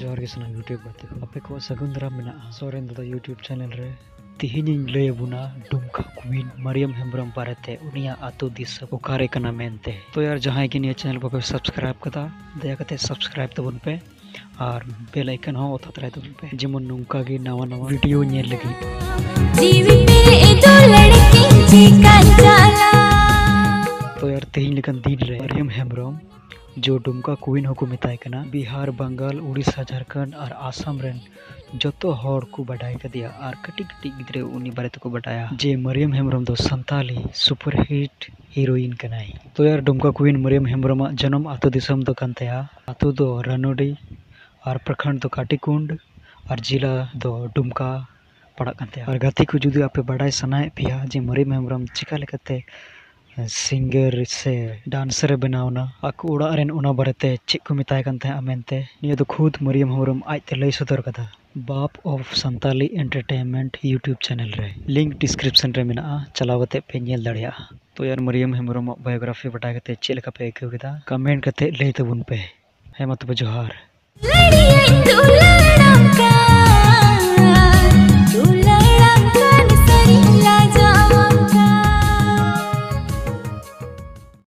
जोहर के सना यूट्यूब बाते आपे को यूट्यूब चैनल रे। hembram barate unia atu disa okare kana mente तो यार जहाँ की निया चैनल पे सब्सक्राइब कदा दया कते सब्सक्राइब तबन पे और बेल आइकन हो ओता तराय तबन पे। जेमन नुंका गे नवा नवा वीडियो का तो लेकन दिन mariam hembram जो डुमका होको मेताय कना। बिहार, बंगाल, उड़ीसा, झारखंड और आसाम और कटी उनी बारे तको बढ़ाया जे मरियम हेम्ब्रम दो संताली सुपर हिट हीरोइन कनाई। तो यार डुमका कुइन मरियम हेम्ब्रम जन्म आतो दिसम दो कांतया, आतो दो रानोडी और प्रखंड दो काटीकुंड और जिला दो डुमका पड़ा और गाती को जुदी आपे सनाए पिया जे मरियम हेम्ब्रम चिका सिंगर से डांसर बनावना उड़ा बारेते चेक को दो खुद मरियम हेम्ब्रम आज ते लई सदर कदा बाप of Santali entertainment YouTube channel रे लिंक डिस्क्रिप्शन रे मेना चलाव कते पे नेल तो यार मरियम हेम्ब्रम बायोग्राफी कते चेक पे केदा कमेंट कते लई तबुन पे हे मत जोहार